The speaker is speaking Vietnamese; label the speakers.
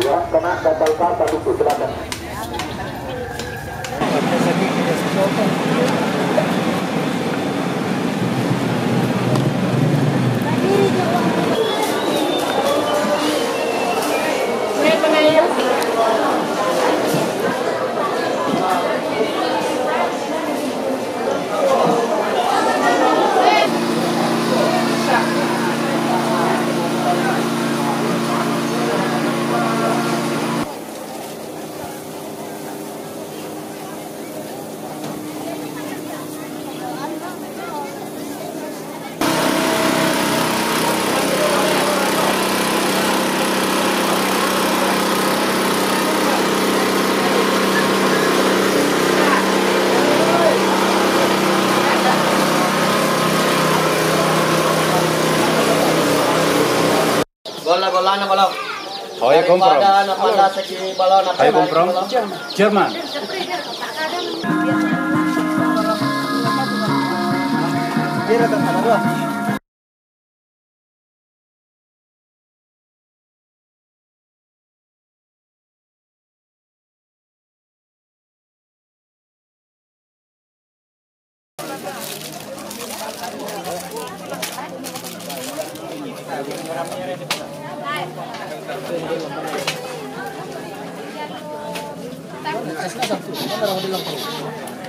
Speaker 1: yang kena kapal kapal itu silakan.
Speaker 2: Saya
Speaker 3: komprom. Saya komprom.
Speaker 2: Jerman. Biar ada
Speaker 3: tanah Gracias. Kasih nggak satu, kan orang bilang perlu.